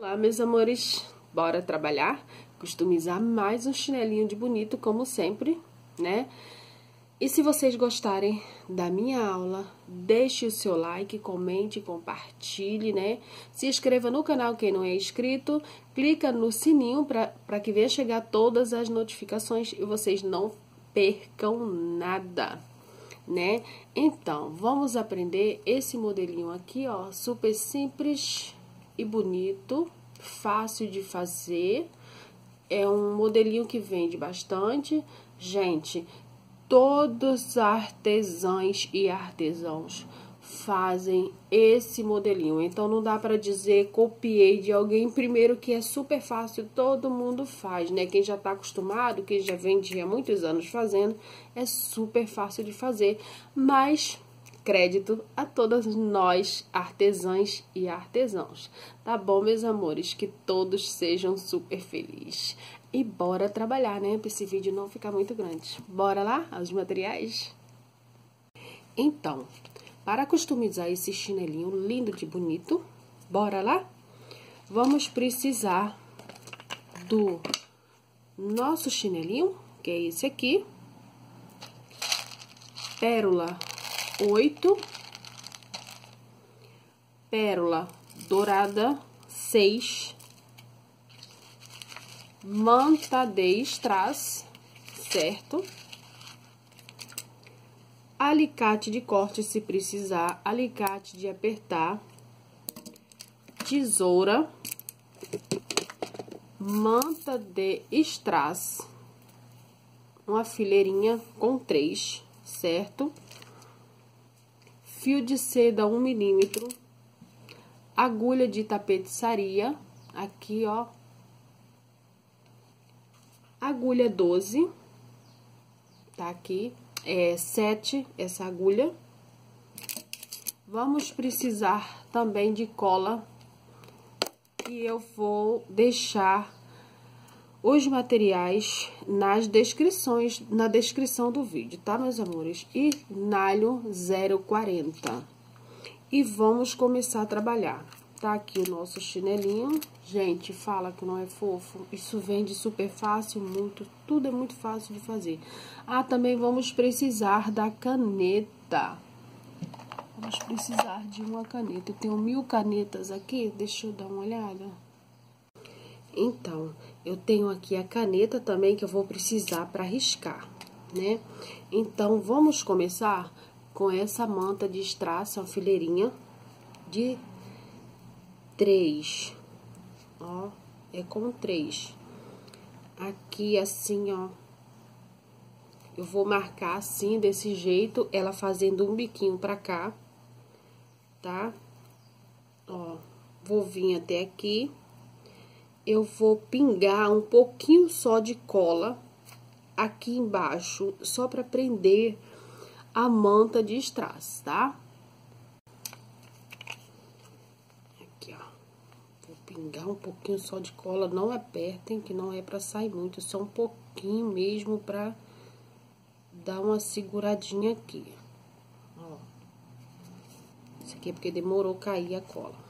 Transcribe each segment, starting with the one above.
Olá, meus amores, bora trabalhar? Customizar mais um chinelinho de bonito, como sempre, né? E se vocês gostarem da minha aula, deixe o seu like, comente, compartilhe, né? Se inscreva no canal quem não é inscrito, clica no sininho para que venha chegar todas as notificações e vocês não percam nada, né? Então, vamos aprender esse modelinho aqui, ó, super simples e bonito, fácil de fazer. É um modelinho que vende bastante. Gente, todos artesãos e artesãos fazem esse modelinho. Então, não dá para dizer copiei de alguém. Primeiro que é super fácil, todo mundo faz, né? Quem já tá acostumado, quem já vende há muitos anos fazendo, é super fácil de fazer. Mas crédito a todas nós, artesãs e artesãos. Tá bom, meus amores? Que todos sejam super felizes. E bora trabalhar, né? Pra esse vídeo não ficar muito grande. Bora lá, aos materiais? Então, para customizar esse chinelinho lindo de bonito, bora lá? Vamos precisar do nosso chinelinho, que é esse aqui. Pérola oito, pérola dourada, seis, manta de strass, certo? Alicate de corte se precisar, alicate de apertar, tesoura, manta de strass, uma fileirinha com três, certo? Fio de seda 1 milímetro, agulha de tapeçaria, aqui, ó, agulha 12, tá aqui, é 7 essa agulha. Vamos precisar também de cola, e eu vou deixar os materiais nas descrições, na descrição do vídeo, tá, meus amores? E nalho 040. E vamos começar a trabalhar. Tá aqui o nosso chinelinho. Gente, fala que não é fofo. Isso vende super fácil, muito, tudo é muito fácil de fazer. Ah, também vamos precisar da caneta. Vamos precisar de uma caneta. Eu tenho mil canetas aqui, deixa eu dar uma olhada. Então, eu tenho aqui a caneta também que eu vou precisar para riscar, né? Então, vamos começar com essa manta de strass, uma fileirinha de três, ó, é com três. Aqui, assim, ó, eu vou marcar assim, desse jeito, ela fazendo um biquinho pra cá, tá? Ó, vou vir até aqui eu vou pingar um pouquinho só de cola aqui embaixo, só para prender a manta de strass, tá? Aqui, ó. Vou pingar um pouquinho só de cola, não apertem, que não é para sair muito, só um pouquinho mesmo para dar uma seguradinha aqui, ó. Isso aqui é porque demorou cair a cola.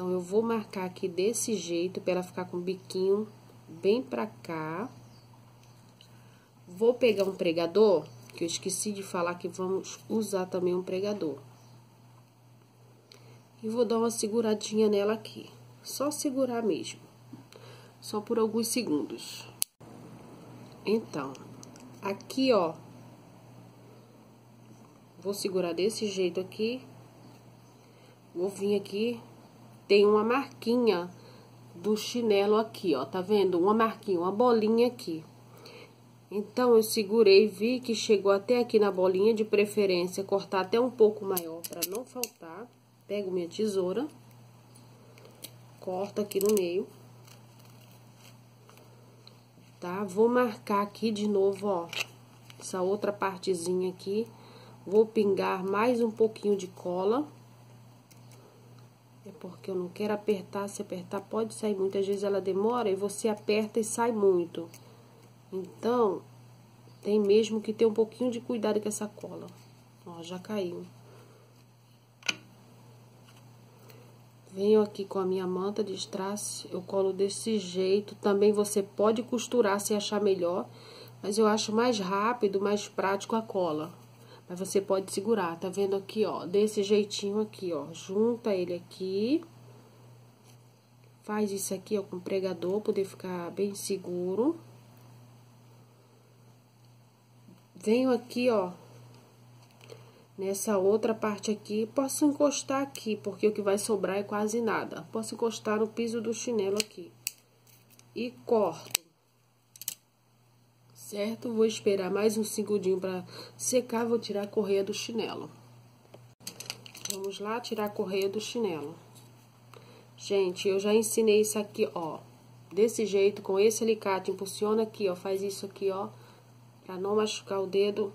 Então, eu vou marcar aqui desse jeito, para ela ficar com o biquinho bem pra cá. Vou pegar um pregador, que eu esqueci de falar que vamos usar também um pregador. E vou dar uma seguradinha nela aqui. Só segurar mesmo. Só por alguns segundos. Então, aqui, ó. Vou segurar desse jeito aqui. Vou vir aqui tem uma marquinha do chinelo aqui, ó, tá vendo? Uma marquinha, uma bolinha aqui. Então, eu segurei, vi que chegou até aqui na bolinha, de preferência, cortar até um pouco maior, pra não faltar. Pego minha tesoura, corto aqui no meio. Tá? Vou marcar aqui de novo, ó, essa outra partezinha aqui. Vou pingar mais um pouquinho de cola. É porque eu não quero apertar, se apertar pode sair. Muitas vezes ela demora e você aperta e sai muito. Então, tem mesmo que ter um pouquinho de cuidado com essa cola. Ó, já caiu. Venho aqui com a minha manta de strass, eu colo desse jeito. Também você pode costurar se achar melhor, mas eu acho mais rápido, mais prático a cola. Mas você pode segurar, tá vendo aqui, ó, desse jeitinho aqui, ó. Junta ele aqui. Faz isso aqui, ó, com pregador, poder ficar bem seguro. Venho aqui, ó, nessa outra parte aqui, posso encostar aqui, porque o que vai sobrar é quase nada. Posso encostar no piso do chinelo aqui. E corto. Certo? Vou esperar mais um segundinho para secar, vou tirar a correia do chinelo. Vamos lá tirar a correia do chinelo. Gente, eu já ensinei isso aqui, ó. Desse jeito, com esse alicate, impulsiona aqui, ó. Faz isso aqui, ó. Pra não machucar o dedo,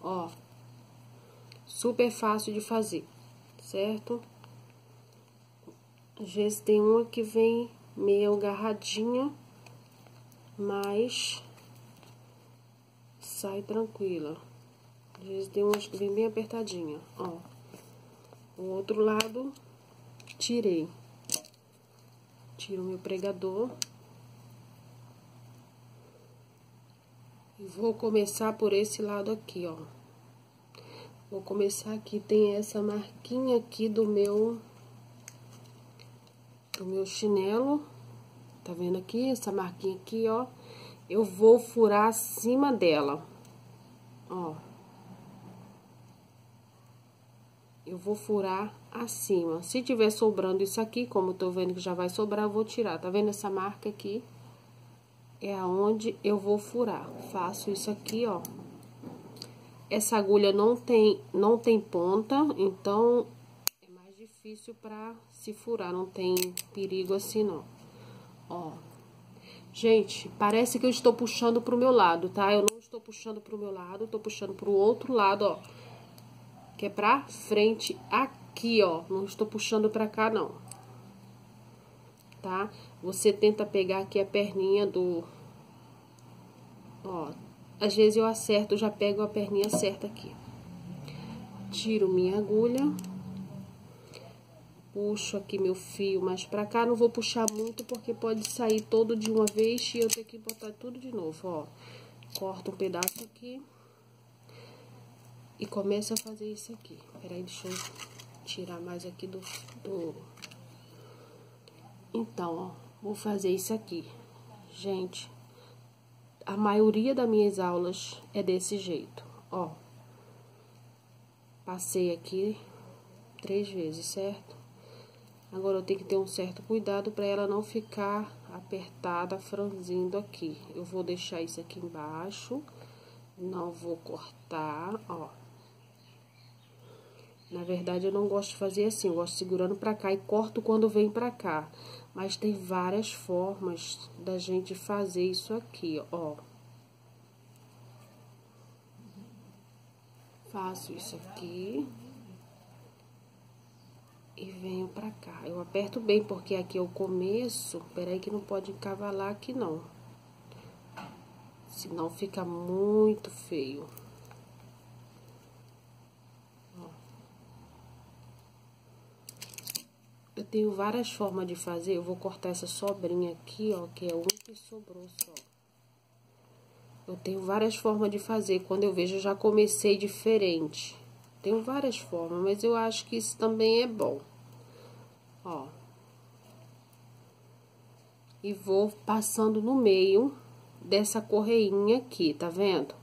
ó. Super fácil de fazer, certo? Às vezes tem uma que vem meio agarradinha, mas sai tranquila. Às vezes tem umas que vem bem apertadinha, ó. O outro lado, tirei. Tiro meu pregador. E vou começar por esse lado aqui, ó. Vou começar aqui, tem essa marquinha aqui do meu, do meu chinelo. Tá vendo aqui? Essa marquinha aqui, ó. Eu vou furar acima dela, ó. Eu vou furar acima. Se tiver sobrando isso aqui, como eu tô vendo que já vai sobrar, eu vou tirar. Tá vendo essa marca aqui? É aonde eu vou furar. Faço isso aqui, ó. Essa agulha não tem, não tem ponta, então é mais difícil pra se furar, não tem perigo assim não. Ó. Gente, parece que eu estou puxando pro meu lado, tá? Eu não estou puxando pro meu lado, estou puxando pro outro lado, ó. Que é pra frente aqui, ó. Não estou puxando pra cá, não. Tá? Você tenta pegar aqui a perninha do... Ó, às vezes eu acerto, já pego a perninha certa aqui. Tiro minha agulha. Puxo aqui meu fio mais pra cá. Não vou puxar muito, porque pode sair todo de uma vez e eu ter que botar tudo de novo, ó. Corto um pedaço aqui. E começo a fazer isso aqui. Peraí, deixa eu tirar mais aqui do... do... Então, ó, vou fazer isso aqui. Gente, a maioria das minhas aulas é desse jeito, ó. Passei aqui três vezes, certo? Agora, eu tenho que ter um certo cuidado para ela não ficar apertada, franzindo aqui. Eu vou deixar isso aqui embaixo, não vou cortar, ó. Na verdade, eu não gosto de fazer assim, eu gosto segurando pra cá e corto quando vem pra cá. Mas tem várias formas da gente fazer isso aqui, ó. Faço isso aqui. E venho pra cá. Eu aperto bem, porque aqui é o começo. Peraí que não pode encavalar aqui, não. Senão fica muito feio. Eu tenho várias formas de fazer. Eu vou cortar essa sobrinha aqui, ó, que é um que sobrou só. Eu tenho várias formas de fazer. Quando eu vejo, eu já comecei diferente. Tenho várias formas, mas eu acho que isso também é bom. Ó. E vou passando no meio dessa correinha aqui, tá vendo?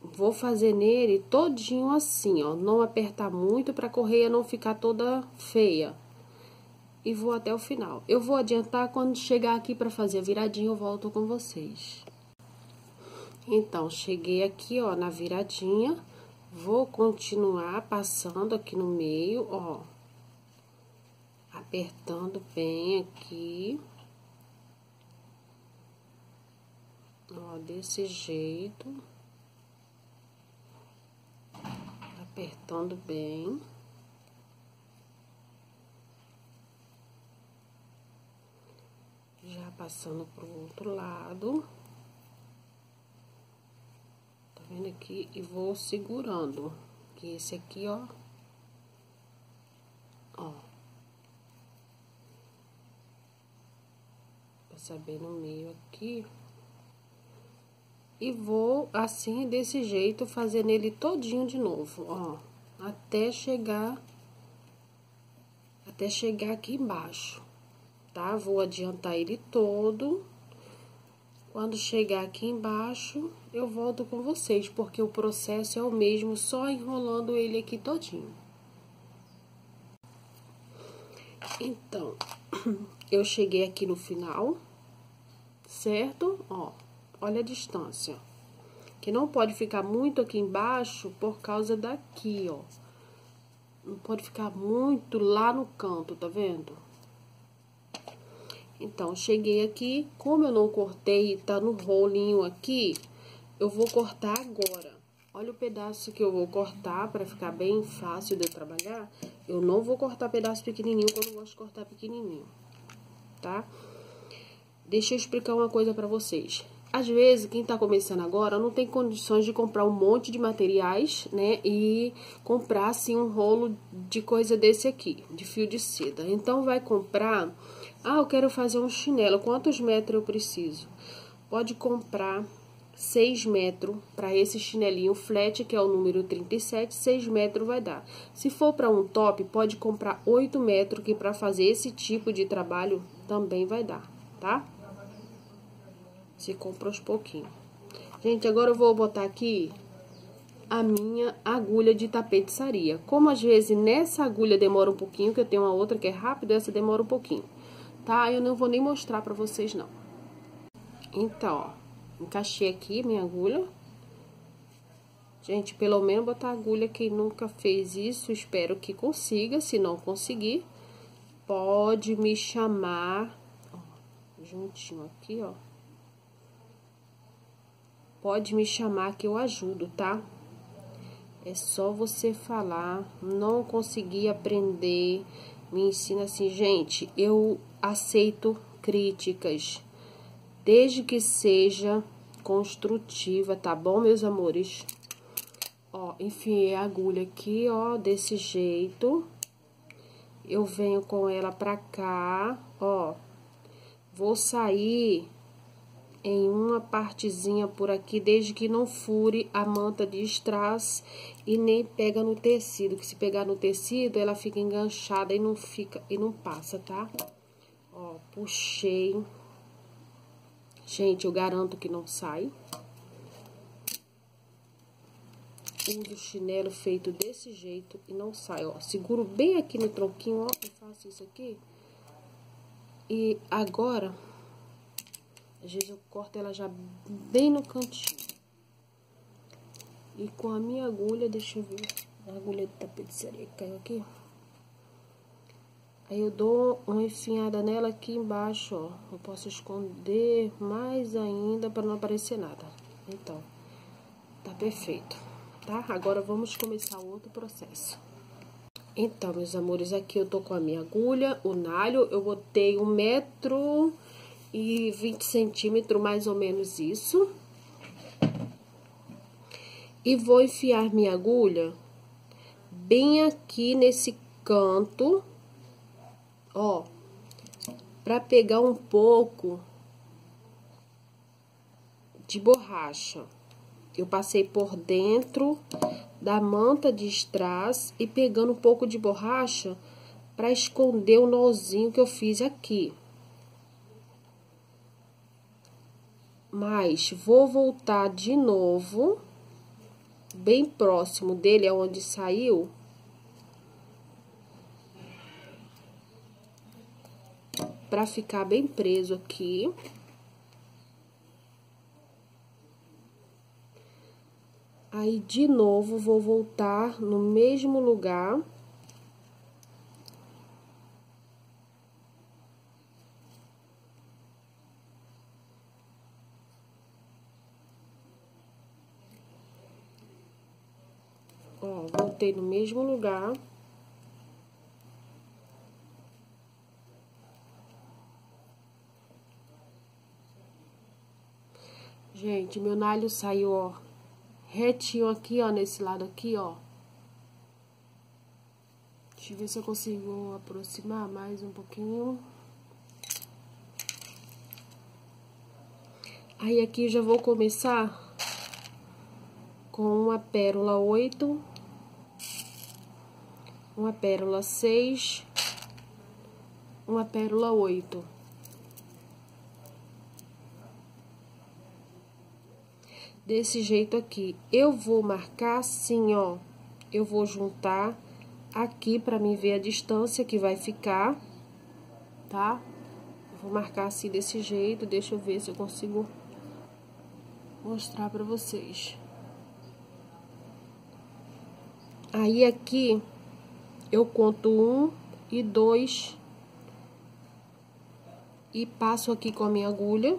Vou fazer nele todinho assim, ó. Não apertar muito pra correia não ficar toda feia. E vou até o final. Eu vou adiantar quando chegar aqui pra fazer a viradinha, eu volto com vocês. Então, cheguei aqui, ó, na viradinha. Vou continuar passando aqui no meio, ó. Apertando bem aqui. Ó, desse jeito apertando bem. Já passando pro outro lado. Tá vendo aqui? E vou segurando. Que esse aqui, ó. Ó. Passar bem no meio aqui. E vou, assim, desse jeito, fazer nele todinho de novo, ó. Até chegar... Até chegar aqui embaixo, tá? Vou adiantar ele todo. Quando chegar aqui embaixo, eu volto com vocês, porque o processo é o mesmo, só enrolando ele aqui todinho. Então, eu cheguei aqui no final, certo? Ó, olha a distância. Que não pode ficar muito aqui embaixo por causa daqui, ó. Não pode ficar muito lá no canto, tá vendo? Então, cheguei aqui, como eu não cortei, tá no rolinho aqui, eu vou cortar agora. Olha o pedaço que eu vou cortar para ficar bem fácil de eu trabalhar. Eu não vou cortar pedaço pequenininho, porque eu não gosto de cortar pequenininho, tá? Deixa eu explicar uma coisa para vocês. Às vezes, quem tá começando agora não tem condições de comprar um monte de materiais, né? E comprar, assim, um rolo de coisa desse aqui, de fio de seda. Então, vai comprar... Ah, eu quero fazer um chinelo. Quantos metros eu preciso? Pode comprar 6 metros para esse chinelinho flat, que é o número 37, 6 metros vai dar. Se for para um top, pode comprar 8 metros, que para fazer esse tipo de trabalho também vai dar, tá? Você compra aos pouquinhos. Gente, agora eu vou botar aqui a minha agulha de tapeçaria. Como às vezes nessa agulha demora um pouquinho, que eu tenho uma outra que é rápida, essa demora um pouquinho, tá? Eu não vou nem mostrar pra vocês, não. Então, ó. Encaixei aqui minha agulha. Gente, pelo menos botar agulha, quem nunca fez isso, espero que consiga. Se não conseguir, pode me chamar, ó, juntinho aqui, ó. Pode me chamar que eu ajudo, tá? É só você falar, não consegui aprender, me ensina assim, gente, eu aceito críticas desde que seja construtiva, tá bom, meus amores? Ó, enfiei a agulha aqui, ó, desse jeito. Eu venho com ela pra cá, ó. Vou sair em uma partezinha por aqui, desde que não fure a manta de strass e nem pega no tecido, que se pegar no tecido, ela fica enganchada e não fica, e não passa, tá? Ó, puxei Gente, eu garanto que não sai. Uso chinelo feito desse jeito e não sai, ó. Seguro bem aqui no tronquinho, ó, e faço isso aqui. E agora, às vezes eu corto ela já bem no cantinho. E com a minha agulha, deixa eu ver, a agulha de tapeçaria caiu aqui, Aí eu dou uma enfiada nela aqui embaixo, ó. Eu posso esconder mais ainda para não aparecer nada. Então, tá perfeito, tá? Agora vamos começar outro processo. Então, meus amores, aqui eu tô com a minha agulha, o nalho, eu botei um metro e vinte centímetros, mais ou menos isso. E vou enfiar minha agulha bem aqui nesse canto ó, para pegar um pouco de borracha. Eu passei por dentro da manta de strass e pegando um pouco de borracha para esconder o nozinho que eu fiz aqui. Mas vou voltar de novo, bem próximo dele, é onde saiu, para ficar bem preso aqui. Aí, de novo, vou voltar no mesmo lugar. Ó, voltei no mesmo lugar. Gente, meu nalho saiu, ó, retinho aqui, ó, nesse lado aqui, ó. Deixa eu ver se eu consigo aproximar mais um pouquinho. Aí aqui já vou começar com uma pérola oito, uma pérola seis, uma pérola oito. Desse jeito aqui. Eu vou marcar assim, ó. Eu vou juntar aqui pra mim ver a distância que vai ficar, tá? Vou marcar assim desse jeito, deixa eu ver se eu consigo mostrar pra vocês. Aí aqui eu conto um e dois e passo aqui com a minha agulha.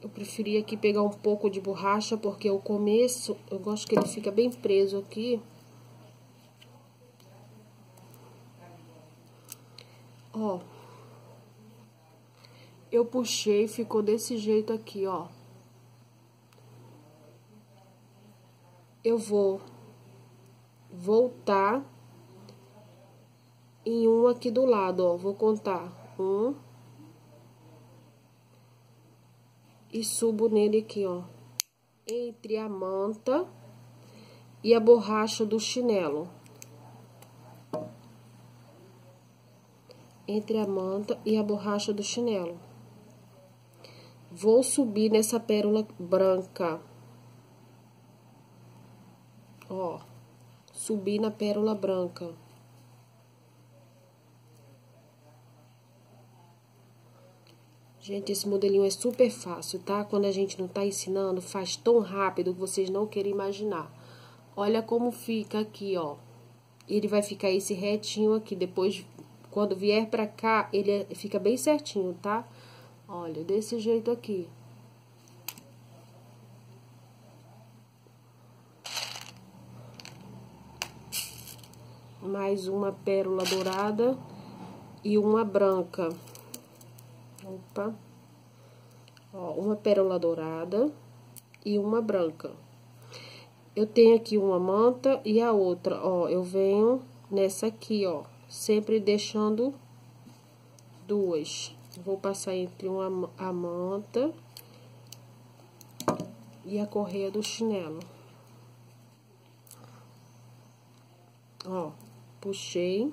Eu preferi aqui pegar um pouco de borracha, porque o começo, eu gosto que ele fica bem preso aqui. Ó. Eu puxei, ficou desse jeito aqui, ó. Eu vou voltar em um aqui do lado, ó. Vou contar. Um. E subo nele aqui, ó. Entre a manta e a borracha do chinelo. Entre a manta e a borracha do chinelo. Vou subir nessa pérola branca. Ó. Subir na pérola branca. Gente, esse modelinho é super fácil, tá? Quando a gente não tá ensinando, faz tão rápido que vocês não querem imaginar. Olha como fica aqui, ó. Ele vai ficar esse retinho aqui. Depois, quando vier pra cá, ele é, fica bem certinho, tá? Olha, desse jeito aqui. Mais uma pérola dourada e uma branca. Opa. Ó, uma pérola dourada e uma branca. Eu tenho aqui uma manta e a outra, ó, eu venho nessa aqui, ó, sempre deixando duas. Vou passar entre uma, a manta e a correia do chinelo. Ó, puxei.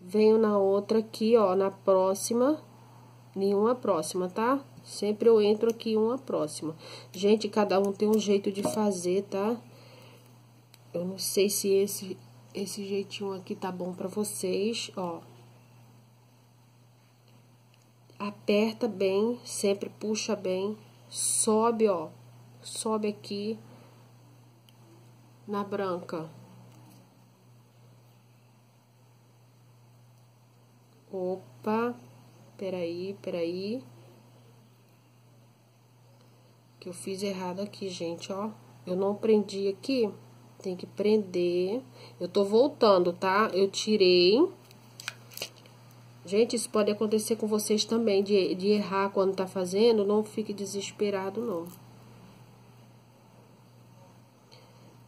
Venho na outra aqui, ó, na próxima, nenhuma próxima, tá? Sempre eu entro aqui uma próxima. Gente, cada um tem um jeito de fazer, tá? Eu não sei se esse, esse jeitinho aqui tá bom pra vocês, ó. Aperta bem, sempre puxa bem, sobe, ó. Sobe aqui na branca. Opa, peraí, peraí. Que eu fiz errado aqui, gente, ó. Eu não prendi aqui, tem que prender. Eu tô voltando, tá? Eu tirei. Gente, isso pode acontecer com vocês também, de, de errar quando tá fazendo. Não fique desesperado, não.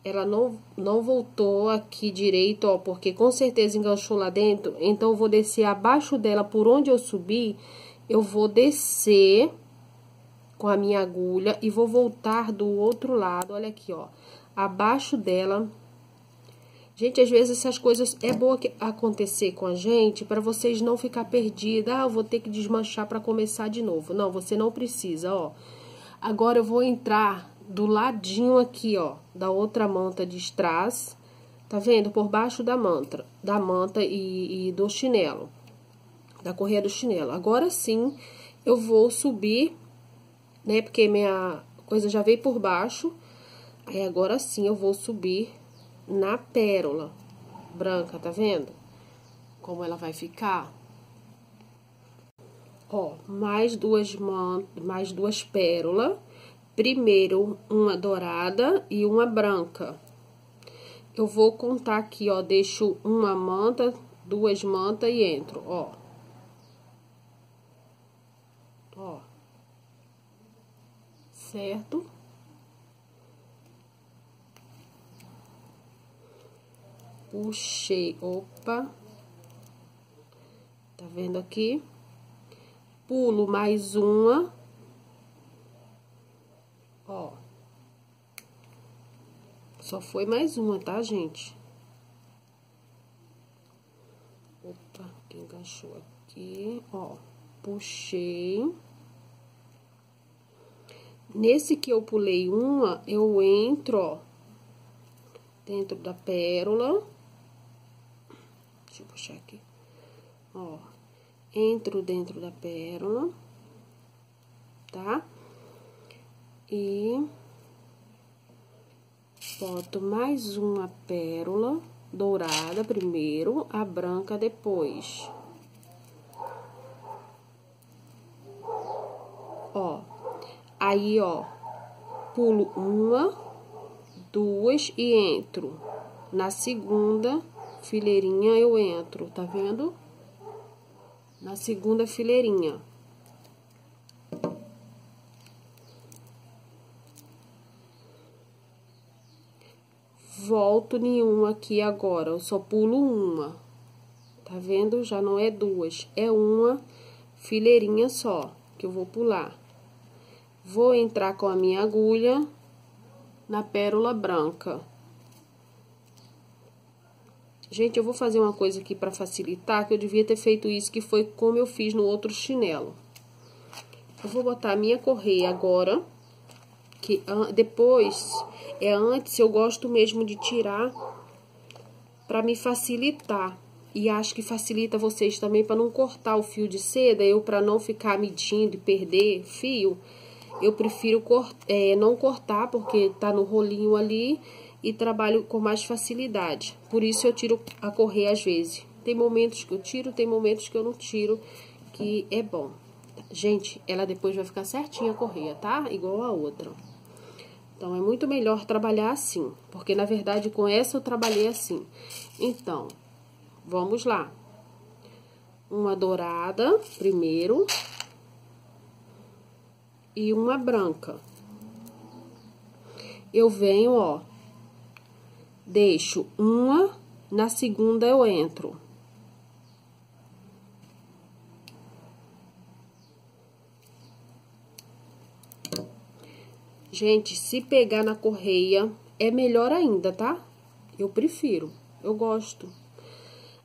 Ela não, não voltou aqui direito, ó, porque com certeza enganchou lá dentro. Então, eu vou descer abaixo dela, por onde eu subi, eu vou descer com a minha agulha e vou voltar do outro lado, olha aqui, ó, abaixo dela. Gente, às vezes essas coisas é boa que acontecer com a gente para vocês não ficar perdida. Ah, eu vou ter que desmanchar para começar de novo. Não, você não precisa, ó. Agora eu vou entrar do ladinho aqui, ó, da outra manta de strass, tá vendo? Por baixo da manta, da manta e, e do chinelo, da correia do chinelo. Agora sim, eu vou subir, né, porque minha coisa já veio por baixo, aí agora sim eu vou subir na pérola branca, tá vendo? Como ela vai ficar. Ó, mais duas, mais duas pérolas primeiro uma dourada e uma branca. Eu vou contar aqui, ó, deixo uma manta, duas mantas e entro, ó. Ó. Certo? Puxei, opa. Tá vendo aqui? Pulo mais uma. Ó. Só foi mais uma, tá, gente? Opa, enganchou aqui, ó. Puxei. Nesse que eu pulei uma, eu entro, ó, dentro da pérola. Deixa eu puxar aqui. Ó, entro dentro da pérola, tá? E boto mais uma pérola dourada primeiro, a branca depois. Ó, aí, ó, pulo uma, duas e entro. Na segunda fileirinha eu entro, tá vendo? Na segunda fileirinha. Volto nenhum aqui agora, eu só pulo uma. Tá vendo? Já não é duas, é uma fileirinha só que eu vou pular. Vou entrar com a minha agulha na pérola branca. Gente, eu vou fazer uma coisa aqui para facilitar, que eu devia ter feito isso, que foi como eu fiz no outro chinelo. Eu vou botar a minha correia agora, que depois é antes, eu gosto mesmo de tirar para me facilitar. E acho que facilita vocês também para não cortar o fio de seda. Eu, para não ficar medindo e perder fio, eu prefiro cort é, não cortar, porque tá no rolinho ali e trabalho com mais facilidade. Por isso eu tiro a correia às vezes. Tem momentos que eu tiro, tem momentos que eu não tiro, que é bom. Gente, ela depois vai ficar certinha a correia, tá? Igual a outra. Então, é muito melhor trabalhar assim, porque na verdade com essa eu trabalhei assim. Então, vamos lá. Uma dourada primeiro e uma branca. Eu venho, ó, deixo uma, na segunda eu entro. Gente, se pegar na correia, é melhor ainda, tá? Eu prefiro, eu gosto.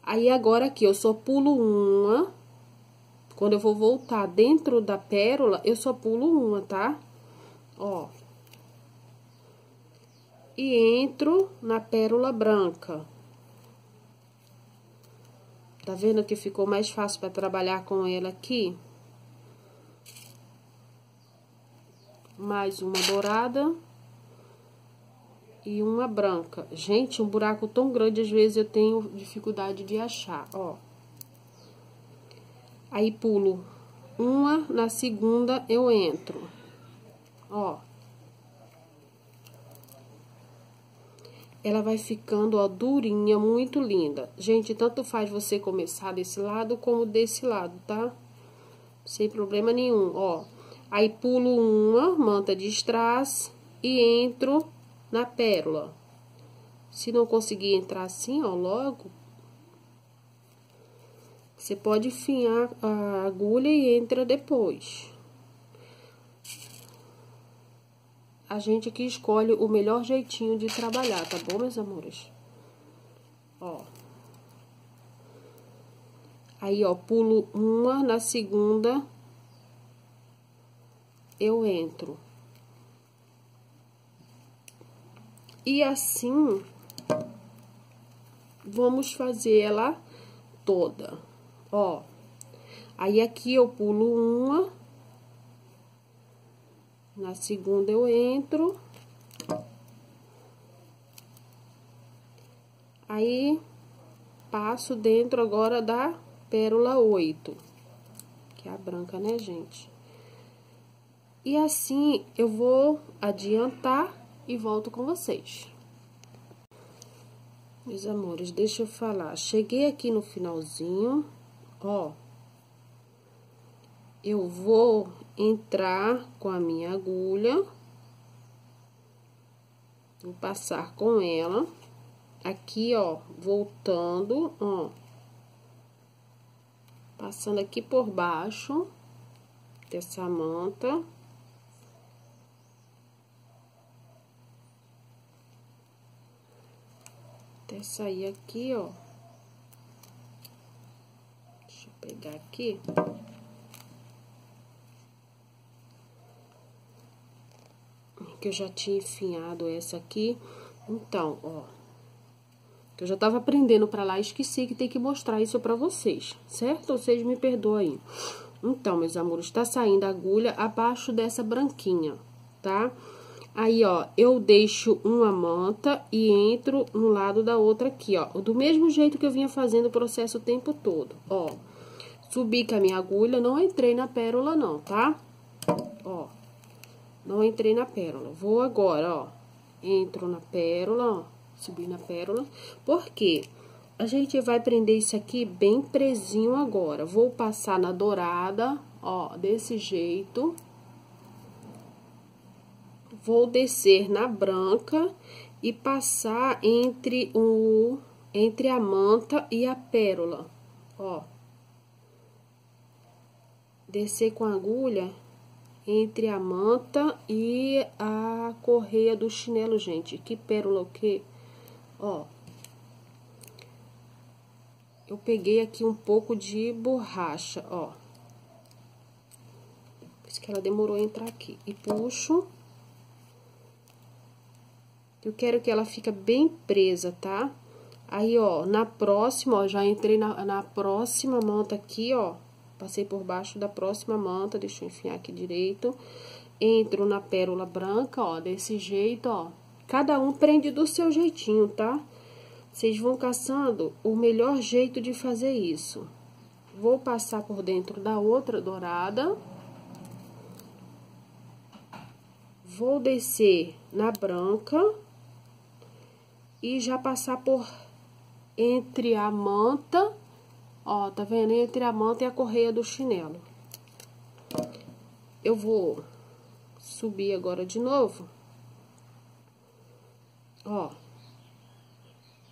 Aí, agora aqui, eu só pulo uma. Quando eu vou voltar dentro da pérola, eu só pulo uma, tá? Ó. E entro na pérola branca. Tá vendo que ficou mais fácil para trabalhar com ela aqui? Mais uma dourada e uma branca. Gente, um buraco tão grande, às vezes eu tenho dificuldade de achar, ó. Aí, pulo uma, na segunda eu entro, ó. Ela vai ficando, ó, durinha, muito linda. Gente, tanto faz você começar desse lado como desse lado, tá? Sem problema nenhum, ó. Aí pulo uma manta de strass e entro na pérola. Se não conseguir entrar assim, ó, logo, você pode finhar a agulha e entra depois. A gente aqui escolhe o melhor jeitinho de trabalhar, tá bom, meus amores? Ó. Aí, ó, pulo uma na segunda eu entro. E assim, vamos fazer ela toda, ó. Aí, aqui eu pulo uma, na segunda eu entro. Aí, passo dentro agora da pérola oito, que é a branca, né, gente? E assim eu vou adiantar e volto com vocês. Meus amores, deixa eu falar. Cheguei aqui no finalzinho, ó. Eu vou entrar com a minha agulha. Vou passar com ela. Aqui, ó, voltando, ó. Passando aqui por baixo dessa manta. Até sair aqui, ó. Deixa eu pegar aqui. Que eu já tinha enfiado essa aqui. Então, ó. Que eu já tava aprendendo pra lá e esqueci que tem que mostrar isso pra vocês, certo? Vocês me perdoem. Então, meus amores, tá saindo a agulha abaixo dessa branquinha, tá? Aí, ó, eu deixo uma manta e entro no lado da outra aqui, ó. Do mesmo jeito que eu vinha fazendo o processo o tempo todo, ó. Subi com a minha agulha, não entrei na pérola não, tá? Ó, não entrei na pérola. Vou agora, ó, entro na pérola, ó, subi na pérola. Por quê? A gente vai prender isso aqui bem presinho agora. Vou passar na dourada, ó, desse jeito. Vou descer na branca e passar entre o entre a manta e a pérola, ó. Descer com a agulha entre a manta e a correia do chinelo, gente. Que pérola o quê? Ó. Eu peguei aqui um pouco de borracha, ó. Por isso que ela demorou a entrar aqui. E puxo. Eu quero que ela fique bem presa, tá? Aí, ó, na próxima, ó, já entrei na, na próxima manta aqui, ó. Passei por baixo da próxima manta, deixa eu enfiar aqui direito. Entro na pérola branca, ó, desse jeito, ó. Cada um prende do seu jeitinho, tá? Vocês vão caçando o melhor jeito de fazer isso. Vou passar por dentro da outra dourada. Vou descer na branca. E já passar por entre a manta, ó, tá vendo? Entre a manta e a correia do chinelo. Eu vou subir agora de novo. Ó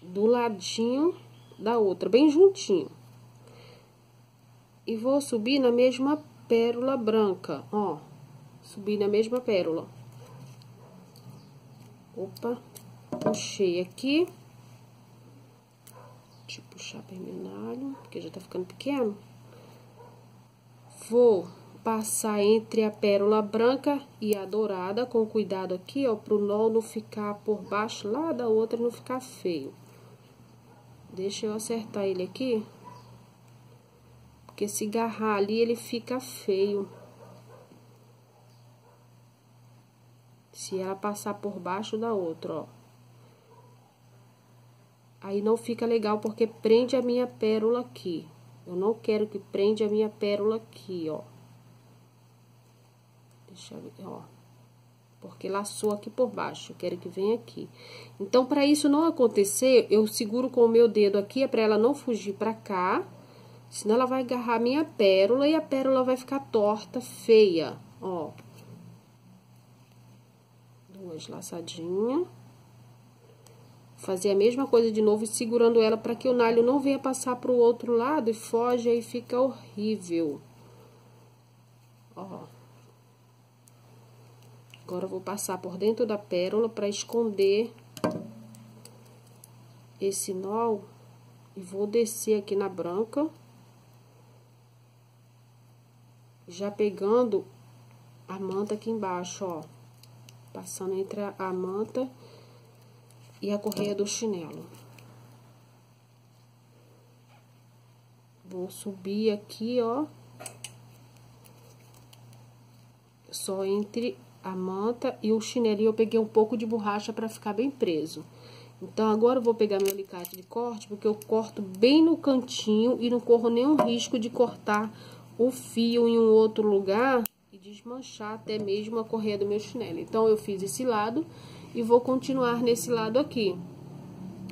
do ladinho da outra, bem juntinho. E vou subir na mesma pérola branca, ó. Subir na mesma pérola. Opa, puxei aqui. Deixa eu puxar bem meu porque já tá ficando pequeno. Vou passar entre a pérola branca e a dourada, com cuidado aqui, ó, pro nó não ficar por baixo lá da outra, não ficar feio. Deixa eu acertar ele aqui. Porque se agarrar ali, ele fica feio. Se ela passar por baixo da outra, ó. Aí não fica legal, porque prende a minha pérola aqui. Eu não quero que prende a minha pérola aqui, ó. Deixa eu ver, ó porque laçou aqui por baixo, eu quero que venha aqui. Então, para isso não acontecer, eu seguro com o meu dedo aqui, é para ela não fugir para cá, senão ela vai agarrar a minha pérola e a pérola vai ficar torta, feia, ó. Duas laçadinhas. Fazer a mesma coisa de novo, segurando ela para que o nalho não venha passar pro outro lado e foge, aí fica horrível. Ó. Agora, eu vou passar por dentro da pérola para esconder esse nó e vou descer aqui na branca. Já pegando a manta aqui embaixo, ó. Passando entre a manta e a correia do chinelo. Vou subir aqui, ó. Só entre a manta e o chinelinho eu peguei um pouco de borracha para ficar bem preso. Então, agora eu vou pegar meu alicate de corte, porque eu corto bem no cantinho e não corro nenhum risco de cortar o fio em um outro lugar e desmanchar até mesmo a correia do meu chinelo. Então, eu fiz esse lado e vou continuar nesse lado aqui.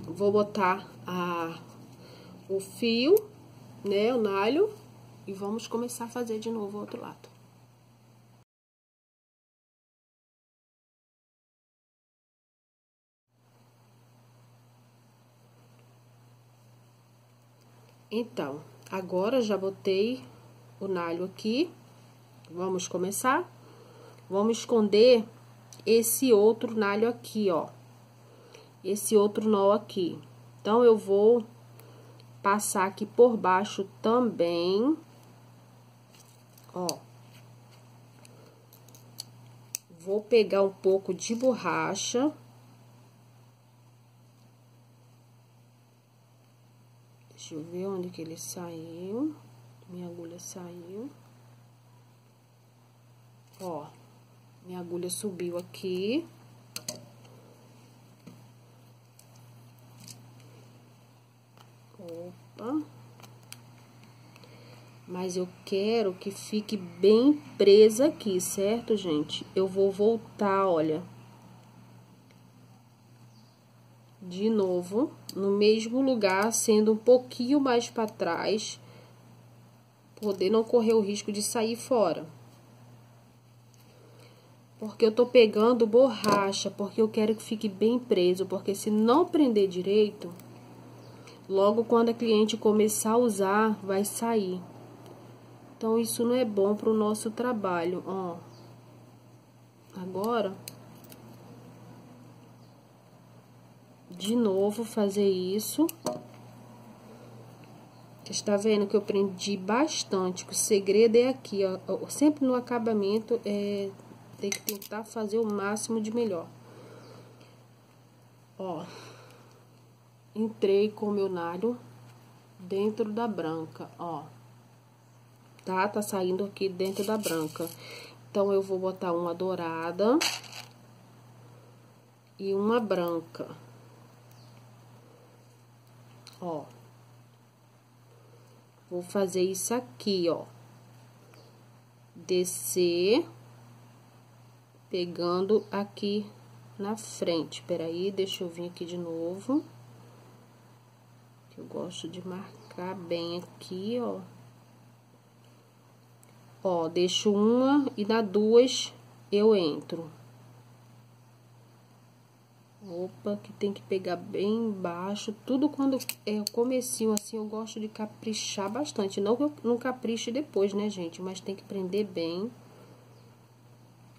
Vou botar a, o fio, né, o nalho, e vamos começar a fazer de novo o outro lado. Então, Agora, já botei o nalho aqui. Vamos começar? Vamos esconder esse outro nalho aqui, ó. Esse outro nó aqui. Então, eu vou passar aqui por baixo também. Ó. Vou pegar um pouco de borracha. Deixa eu ver onde que ele saiu. Minha agulha saiu. Ó, minha agulha subiu aqui. Opa. Mas eu quero que fique bem presa aqui, certo, gente? Eu vou voltar, olha. De novo, no mesmo lugar, sendo um pouquinho mais para trás, poder não correr o risco de sair fora. Porque eu tô pegando borracha, porque eu quero que fique bem preso, porque se não prender direito, logo quando a cliente começar a usar, vai sair. Então, isso não é bom pro nosso trabalho, ó. Agora, de novo fazer isso. Está vendo que eu aprendi bastante, o segredo é aqui, ó. Sempre no acabamento, é, tem que tentar fazer o máximo de melhor. Ó, entrei com meu nalho dentro da branca, ó. Tá? Tá saindo aqui dentro da branca. Então, eu vou botar uma dourada e uma branca. Ó. Vou fazer isso aqui, ó. Descer, pegando aqui na frente. Peraí, deixa eu vir aqui de novo. Eu gosto de marcar bem aqui, ó. Ó, deixo uma e na duas eu entro. Opa, que tem que pegar bem baixo. Tudo quando é o comecinho assim, eu gosto de caprichar bastante. Não que eu não capriche depois, né, gente? Mas tem que prender bem.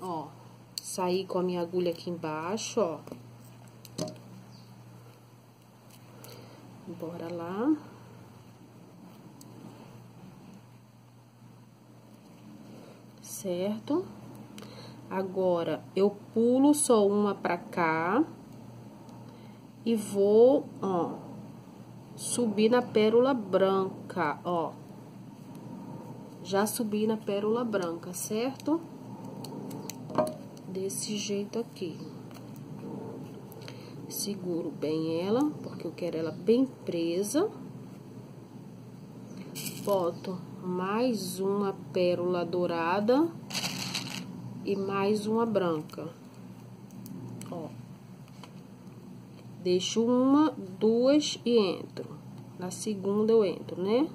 Ó, sair com a minha agulha aqui embaixo, ó. Bora lá. Certo? Agora, eu pulo só uma pra cá e vou, ó, subir na pérola branca, ó. Já subi na pérola branca, certo? Desse jeito aqui. Seguro bem ela, porque eu quero ela bem presa. Boto mais uma pérola dourada e mais uma branca. Ó. Deixo uma, duas e entro. Na segunda eu entro, né?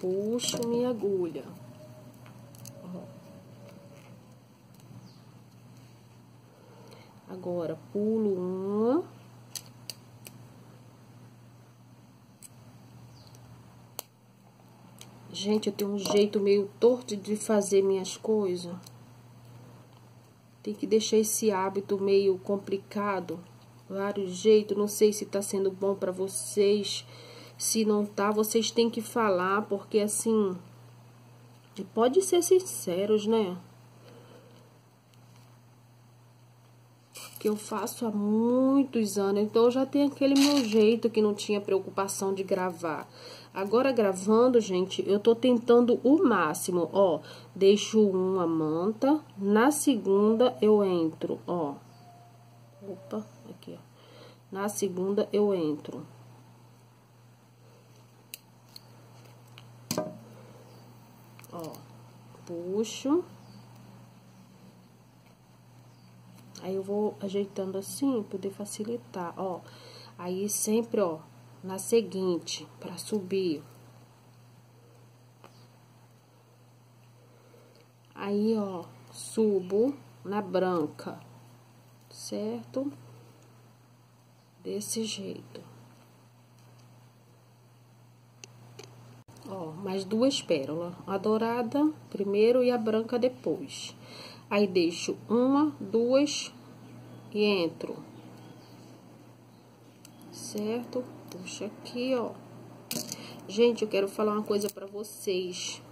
Puxo minha agulha. Agora, pulo uma Gente, eu tenho um jeito meio torto de fazer minhas coisas. Tem que deixar esse hábito meio complicado. Vários jeitos, não sei se tá sendo bom para vocês. Se não tá, vocês têm que falar, porque assim... Pode ser sinceros, né? que eu faço há muitos anos, então eu já tenho aquele meu jeito que não tinha preocupação de gravar. Agora, gravando, gente, eu tô tentando o máximo, ó. Deixo uma manta, na segunda eu entro, ó. Opa, aqui, ó. Na segunda eu entro. Ó, puxo. Aí, eu vou ajeitando assim, poder facilitar, ó. Aí, sempre, ó, na seguinte, para subir. Aí, ó, subo na branca, certo? Desse jeito. Ó, mais duas pérolas, a dourada primeiro e a branca depois. Aí, deixo uma, duas e entro. Certo? Puxa aqui, ó. Gente, eu quero falar uma coisa pra vocês.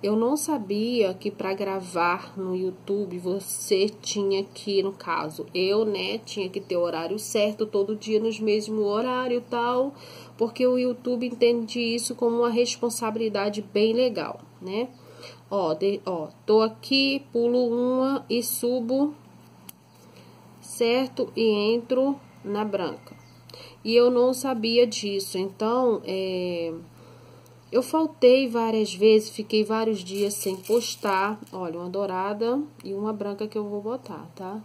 Eu não sabia que para gravar no YouTube você tinha que, no caso, eu, né, tinha que ter horário certo todo dia nos mesmo horário e tal, porque o YouTube entende isso como uma responsabilidade bem legal, né? Ó, de, ó, tô aqui, pulo uma e subo, certo? E entro na branca. E eu não sabia disso, então, é eu faltei várias vezes, fiquei vários dias sem postar. Olha, uma dourada e uma branca que eu vou botar, tá?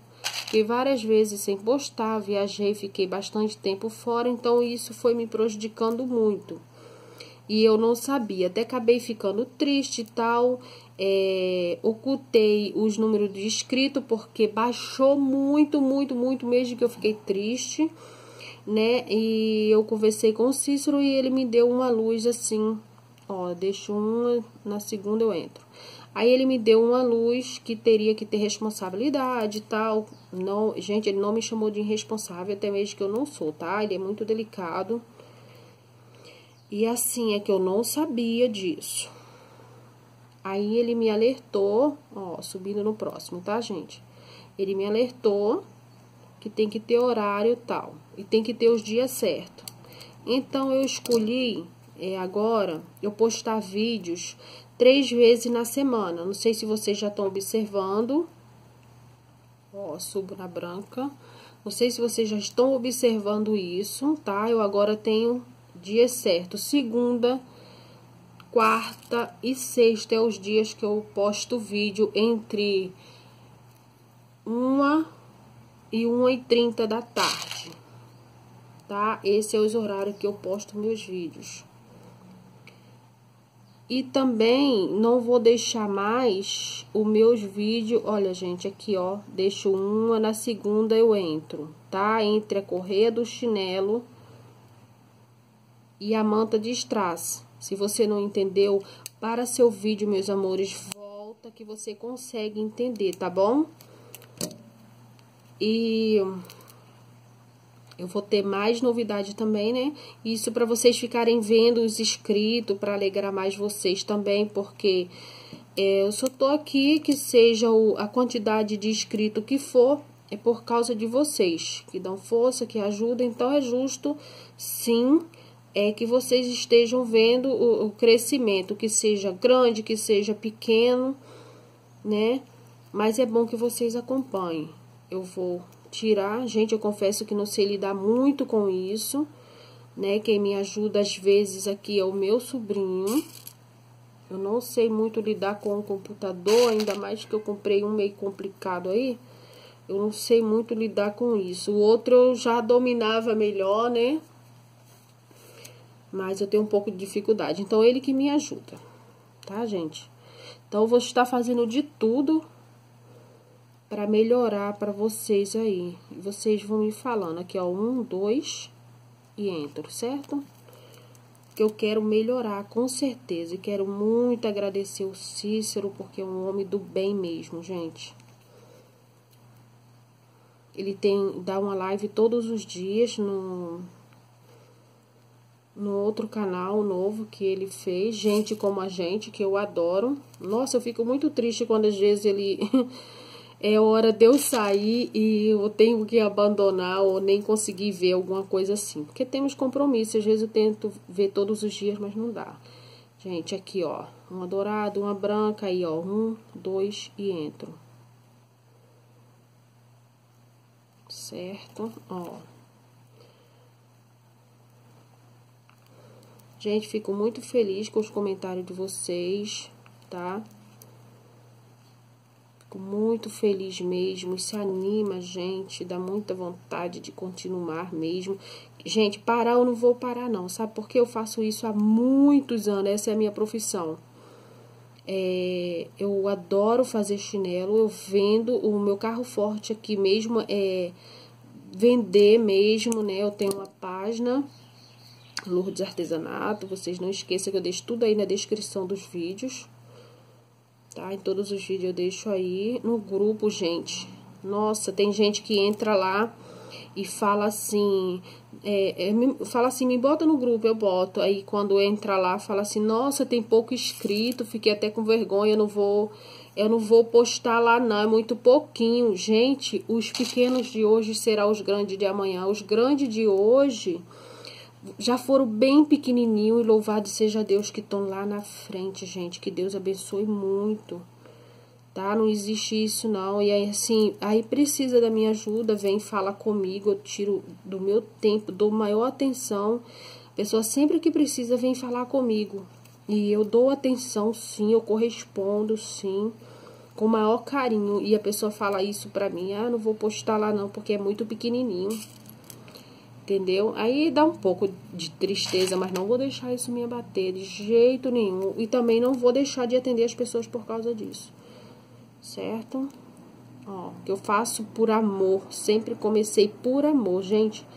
Fiquei várias vezes sem postar, viajei, fiquei bastante tempo fora, então isso foi me prejudicando muito. E eu não sabia, até acabei ficando triste e tal. É, ocultei os números de inscrito porque baixou muito, muito, muito mesmo que eu fiquei triste, né? E eu conversei com o Cícero e ele me deu uma luz assim Ó, deixo uma, na segunda eu entro. Aí ele me deu uma luz que teria que ter responsabilidade e tal. Não, gente, ele não me chamou de irresponsável, até mesmo que eu não sou, tá? Ele é muito delicado. E assim, é que eu não sabia disso. Aí ele me alertou, ó, subindo no próximo, tá, gente? Ele me alertou que tem que ter horário tal. E tem que ter os dias certos. Então, eu escolhi é, agora eu postar vídeos três vezes na semana. Não sei se vocês já estão observando. Ó, subo na branca. Não sei se vocês já estão observando isso, tá? Eu agora tenho dia certo. Segunda, quarta e sexta é os dias que eu posto vídeo entre uma e uma e trinta da tarde, tá? Esse é os horários que eu posto meus vídeos. E também não vou deixar mais os meus vídeos, olha gente, aqui ó, deixo uma, na segunda eu entro, tá? Entre a correia do chinelo e a manta de strass. Se você não entendeu, para seu vídeo, meus amores, volta que você consegue entender, tá bom? E eu vou ter mais novidade também, né? Isso para vocês ficarem vendo os inscritos, para alegrar mais vocês também, porque é, eu só tô aqui que seja o, a quantidade de inscrito que for, é por causa de vocês, que dão força, que ajudam. Então, é justo, sim, é que vocês estejam vendo o, o crescimento, que seja grande, que seja pequeno, né? Mas é bom que vocês acompanhem. Eu vou tirar. Gente, eu confesso que não sei lidar muito com isso, né? Quem me ajuda às vezes aqui é o meu sobrinho. Eu não sei muito lidar com o computador, ainda mais que eu comprei um meio complicado aí. Eu não sei muito lidar com isso. O outro eu já dominava melhor, né? Mas eu tenho um pouco de dificuldade. Então, ele que me ajuda, tá, gente? Então, eu vou estar fazendo de tudo para melhorar para vocês aí. Vocês vão me falando aqui, ó, um, dois e entro, certo? Que eu quero melhorar, com certeza. E quero muito agradecer o Cícero, porque é um homem do bem mesmo, gente. Ele tem, dá uma live todos os dias no, no outro canal novo que ele fez, Gente Como a Gente, que eu adoro. Nossa, eu fico muito triste quando às vezes ele é hora de eu sair e eu tenho que abandonar ou nem conseguir ver alguma coisa assim. Porque temos compromisso, às vezes eu tento ver todos os dias, mas não dá. Gente, aqui, ó, uma dourada, uma branca, aí, ó, um, dois e entro. Certo? Ó. Gente, fico muito feliz com os comentários de vocês, tá? Fico muito feliz mesmo, isso anima a gente, dá muita vontade de continuar mesmo. Gente, parar eu não vou parar não, sabe? Porque eu faço isso há muitos anos, essa é a minha profissão. É, eu adoro fazer chinelo, eu vendo, o meu carro forte aqui mesmo é vender mesmo, né? Eu tenho uma página, Lourdes Artesanato, vocês não esqueçam que eu deixo tudo aí na descrição dos vídeos, tá? Em todos os vídeos eu deixo aí no grupo, gente. Nossa, tem gente que entra lá e fala assim, é, é, me, fala assim, me bota no grupo, eu boto. Aí quando entra lá, fala assim, nossa, tem pouco inscrito, fiquei até com vergonha, não vou, eu não vou postar lá não, é muito pouquinho. Gente, os pequenos de hoje serão os grandes de amanhã. Os grandes de hoje já foram bem pequenininho e louvado seja Deus que estão lá na frente, gente. Que Deus abençoe muito tá? Não existe isso não. E aí assim, aí precisa da minha ajuda, vem fala comigo, eu tiro do meu tempo, dou maior atenção. A pessoa sempre que precisa vem falar comigo. E eu dou atenção, sim, eu correspondo, sim, com maior carinho. E a pessoa fala isso pra mim, ah, não vou postar lá não, porque é muito pequenininho. Entendeu? Aí dá um pouco de tristeza, mas não vou deixar isso me abater de jeito nenhum. E também não vou deixar de atender as pessoas por causa disso certo? Ó, que eu faço por amor, sempre comecei por amor, gente.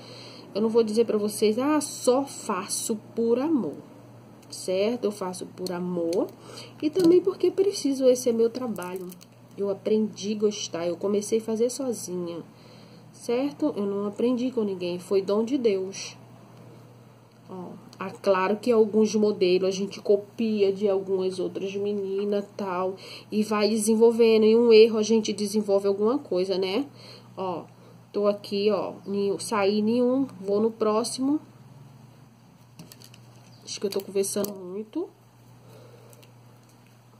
Eu não vou dizer para vocês, ah, só faço por amor, certo? Eu faço por amor e também porque preciso, esse é meu trabalho. Eu aprendi a gostar, eu comecei a fazer sozinha, certo? Eu não aprendi com ninguém, foi dom de Deus. Ó, ah, claro que alguns modelos a gente copia de algumas outras meninas tal e vai desenvolvendo. E um erro a gente desenvolve alguma coisa, né? Ó, tô aqui, ó, saí nenhum, vou no próximo. Acho que eu tô conversando muito.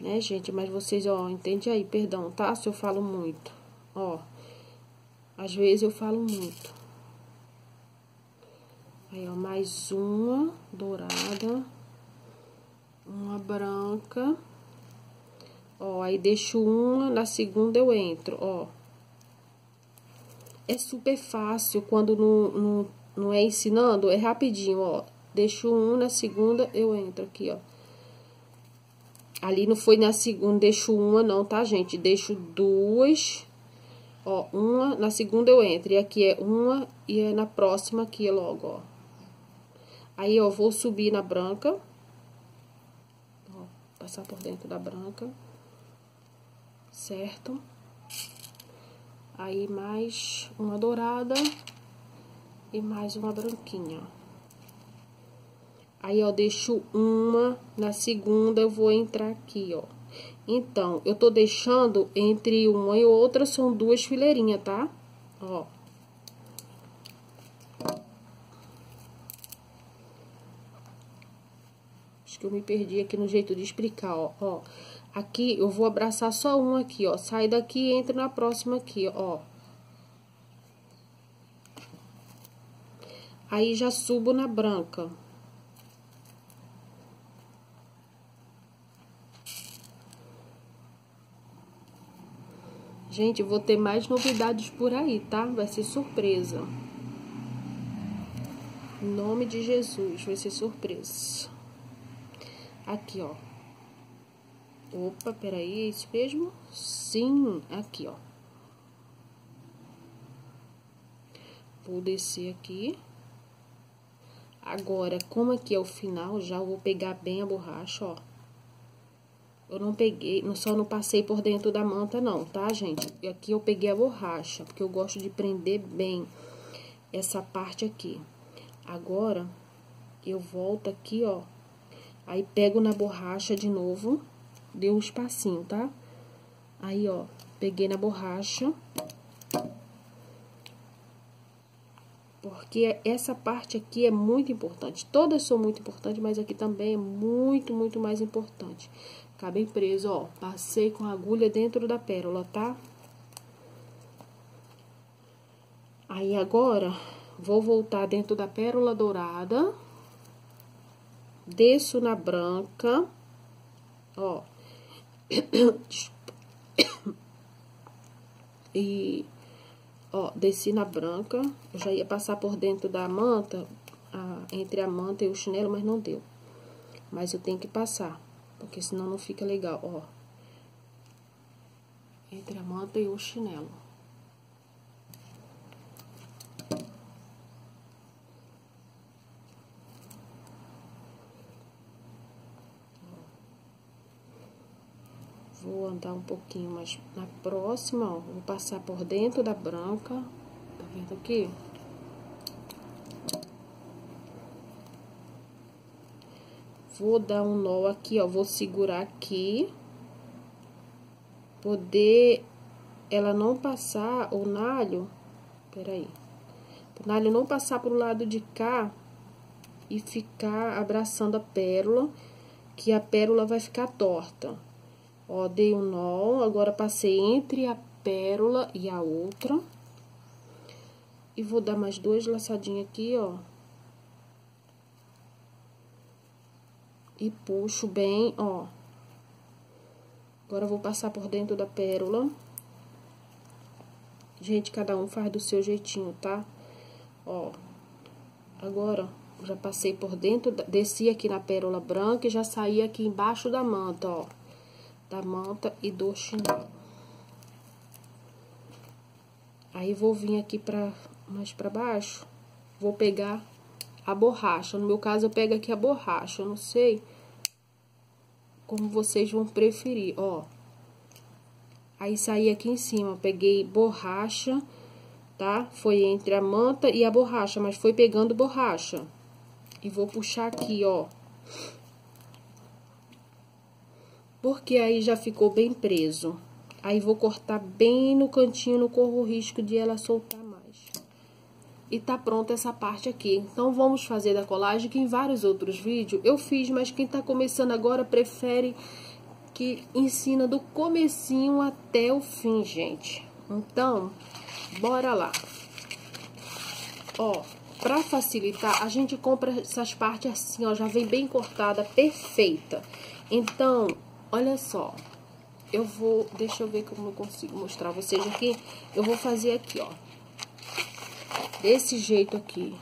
Né, gente? Mas vocês, ó, entende aí, perdão, tá? Se eu falo muito. Ó, às vezes eu falo muito. Aí, ó, mais uma dourada. Uma branca. Ó, aí deixo uma, na segunda eu entro, ó. É super fácil quando não, não, não é ensinando, é rapidinho, ó. Deixo um, na segunda eu entro aqui, ó. Ali não foi na segunda, deixo uma não, tá, gente? Deixo duas, ó, uma, na segunda eu entro. E aqui é uma e é na próxima aqui logo, ó. Aí, ó, vou subir na branca. Ó, passar por dentro da branca. Certo? Aí, mais uma dourada. E mais uma branquinha. Aí, ó, deixo uma. Na segunda, eu vou entrar aqui, ó. Então, eu tô deixando entre uma e outra, são duas fileirinhas, tá? Ó. Acho que eu me perdi aqui no jeito de explicar, ó. ó. Aqui eu vou abraçar só um aqui, ó. Sai daqui e entra na próxima aqui, ó. Aí já subo na branca. Gente, vou ter mais novidades por aí, tá? Vai ser surpresa. Em nome de Jesus, vai ser surpresa. Aqui, ó. Opa, peraí, é isso mesmo? Sim, aqui, ó. Vou descer aqui. Agora, como aqui é o final, já vou pegar bem a borracha, ó. Eu não peguei, só não passei por dentro da manta não, tá, gente? E aqui eu peguei a borracha, porque eu gosto de prender bem essa parte aqui. Agora, eu volto aqui, ó, Aí, pego na borracha de novo, deu um espacinho, tá? Aí, ó, peguei na borracha. Porque essa parte aqui é muito importante. Todas são muito importantes, mas aqui também é muito, muito mais importante. Ficar bem preso, ó. Passei com a agulha dentro da pérola, tá? Aí, agora, vou voltar dentro da pérola dourada desço na branca, ó, e, ó, desci na branca, eu já ia passar por dentro da manta, a, entre a manta e o chinelo, mas não deu. Mas eu tenho que passar, porque senão não fica legal, ó. Entre a manta e o chinelo. Vou andar um pouquinho mais na próxima, ó. Vou passar por dentro da branca. Tá vendo aqui? Vou dar um nó aqui, ó. Vou segurar aqui. Poder ela não passar o nalho. Peraí. O nalho não passar pro lado de cá e ficar abraçando a pérola, que a pérola vai ficar torta. Ó, dei um nó, agora passei entre a pérola e a outra. E vou dar mais duas laçadinhas aqui, ó. E puxo bem, ó. Agora, vou passar por dentro da pérola. Gente, cada um faz do seu jeitinho, tá? Ó. Agora, já passei por dentro, desci aqui na pérola branca e já saí aqui embaixo da manta, ó da manta e do chinelo. Aí, vou vir aqui pra, mais pra baixo, vou pegar a borracha. No meu caso, eu pego aqui a borracha, eu não sei como vocês vão preferir, ó. Aí, saí aqui em cima, peguei borracha, tá? Foi entre a manta e a borracha, mas foi pegando borracha. E vou puxar aqui, ó porque aí já ficou bem preso. Aí, vou cortar bem no cantinho, não corro o risco de ela soltar. E tá pronta essa parte aqui. Então, vamos fazer da colagem, que em vários outros vídeos eu fiz, mas quem tá começando agora prefere que ensina do comecinho até o fim, gente. Então, bora lá. Ó, pra facilitar, a gente compra essas partes assim, ó, já vem bem cortada, perfeita. Então, Olha só, eu vou, deixa eu ver como eu consigo mostrar vocês aqui. Eu vou fazer aqui, ó, desse jeito aqui,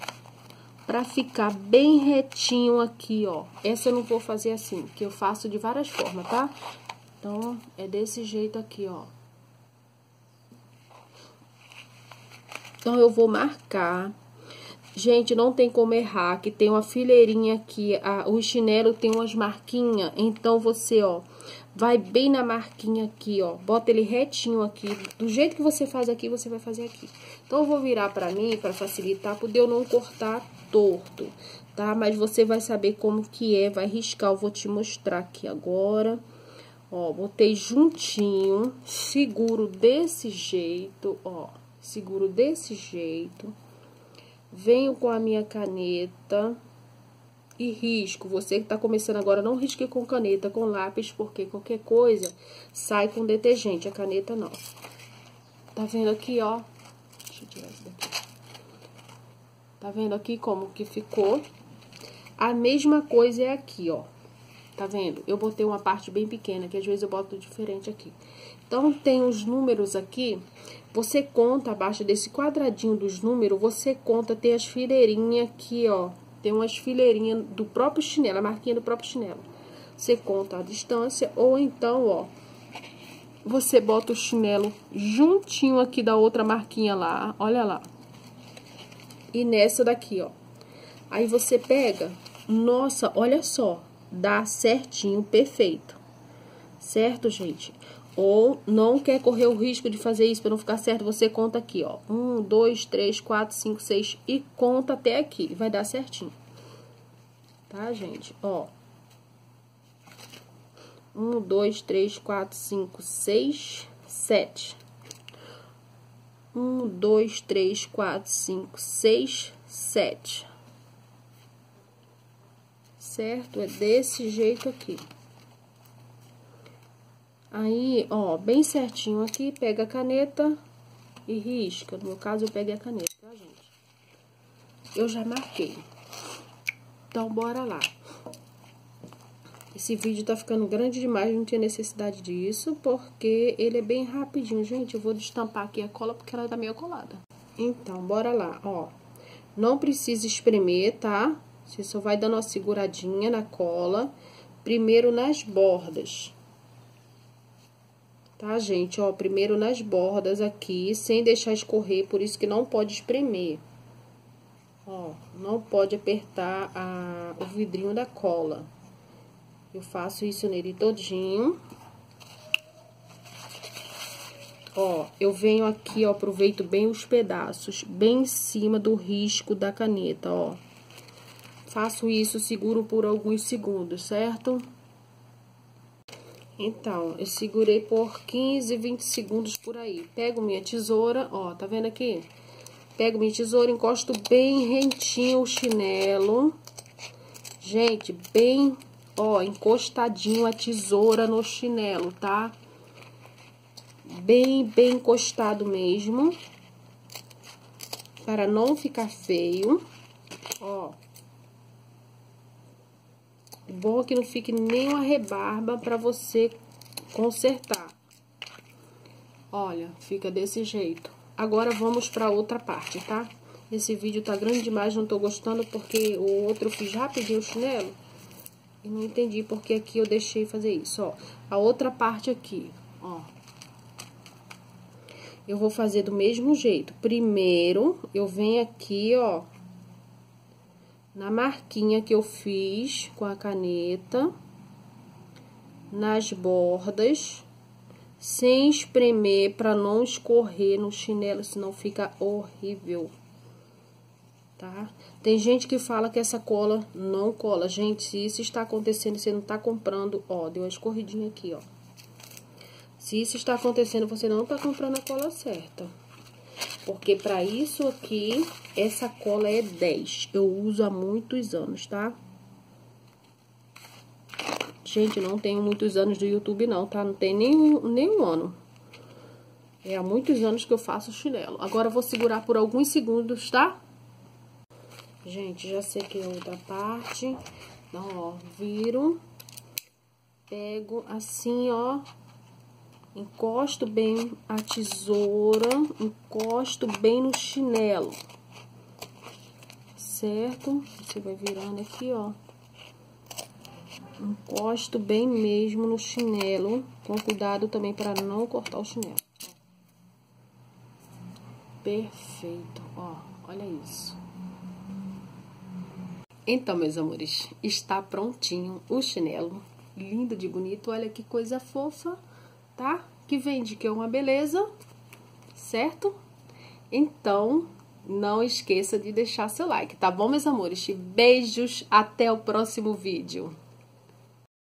pra ficar bem retinho aqui, ó. Essa eu não vou fazer assim, que eu faço de várias formas, tá? Então, é desse jeito aqui, ó. Então, eu vou marcar Gente, não tem como errar, que tem uma fileirinha aqui, a, o chinelo tem umas marquinhas, então você, ó, vai bem na marquinha aqui, ó, bota ele retinho aqui, do jeito que você faz aqui, você vai fazer aqui. Então, eu vou virar pra mim, pra facilitar, poder eu não cortar torto, tá? Mas você vai saber como que é, vai riscar, eu vou te mostrar aqui agora. Ó, botei juntinho, seguro desse jeito, ó, seguro desse jeito venho com a minha caneta e risco. Você que tá começando agora, não risque com caneta, com lápis, porque qualquer coisa sai com detergente, a caneta não. Tá vendo aqui, ó? Deixa eu tirar isso daqui. Tá vendo aqui como que ficou? A mesma coisa é aqui, ó. Tá vendo? Eu botei uma parte bem pequena, que às vezes eu boto diferente aqui. Então, tem os números aqui, você conta abaixo desse quadradinho dos números, você conta, tem as fileirinhas aqui, ó. Tem umas fileirinhas do próprio chinelo, a marquinha do próprio chinelo. Você conta a distância, ou então, ó, você bota o chinelo juntinho aqui da outra marquinha lá, olha lá. E nessa daqui, ó. Aí você pega, nossa, olha só, dá certinho, perfeito. Certo, gente? Ou não quer correr o risco de fazer isso para não ficar certo, você conta aqui, ó. Um, dois, três, quatro, cinco, seis e conta até aqui. Vai dar certinho. Tá, gente? Ó. Um, dois, três, quatro, cinco, seis, sete. Um, dois, três, quatro, cinco, seis, sete. Certo? É desse jeito aqui. Aí, ó, bem certinho aqui, pega a caneta e risca. No meu caso, eu peguei a caneta, tá, gente? Eu já marquei. Então, bora lá. Esse vídeo tá ficando grande demais, não tinha necessidade disso, porque ele é bem rapidinho. Gente, eu vou destampar aqui a cola, porque ela tá meio colada. Então, bora lá, ó. Não precisa espremer, tá? Você só vai dando uma seguradinha na cola primeiro nas bordas. Tá, gente? Ó, primeiro nas bordas aqui, sem deixar escorrer, por isso que não pode espremer. Ó, não pode apertar a, o vidrinho da cola. Eu faço isso nele todinho. Ó, eu venho aqui, ó, aproveito bem os pedaços, bem em cima do risco da caneta, ó. Faço isso, seguro por alguns segundos, certo? Então, eu segurei por 15, 20 segundos por aí. Pego minha tesoura, ó, tá vendo aqui? Pego minha tesoura, encosto bem rentinho o chinelo. Gente, bem, ó, encostadinho a tesoura no chinelo, tá? Bem, bem encostado mesmo. Para não ficar feio. Ó. Bom que não fique nenhuma rebarba para você consertar. Olha, fica desse jeito. Agora, vamos para outra parte, tá? Esse vídeo tá grande demais, não tô gostando porque o outro eu fiz rapidinho o chinelo. E não entendi porque aqui eu deixei fazer isso, ó. A outra parte aqui, ó. Eu vou fazer do mesmo jeito. Primeiro, eu venho aqui, ó. Na marquinha que eu fiz com a caneta. Nas bordas sem espremer para não escorrer no chinelo, senão fica horrível. Tá? Tem gente que fala que essa cola não cola. Gente, se isso está acontecendo, você não está comprando, ó, deu uma escorridinha aqui, ó. Se isso está acontecendo, você não está comprando a cola certa. Porque para isso aqui, essa cola é 10. Eu uso há muitos anos, tá? Gente, não tenho muitos anos do YouTube não, tá? Não tem nem, nem um ano. É há muitos anos que eu faço chinelo. Agora, eu vou segurar por alguns segundos, tá? Gente, já sequei a outra parte. Então, ó, viro. Pego assim, ó. Encosto bem a tesoura. Encosto bem no chinelo. Certo? Você vai virando aqui, ó encosto bem mesmo no chinelo, com cuidado também para não cortar o chinelo. Perfeito, ó, olha isso. Então, meus amores, está prontinho o chinelo, lindo de bonito, olha que coisa fofa, tá? Que vende que é uma beleza, certo? Então, não esqueça de deixar seu like, tá bom, meus amores? Beijos, até o próximo vídeo.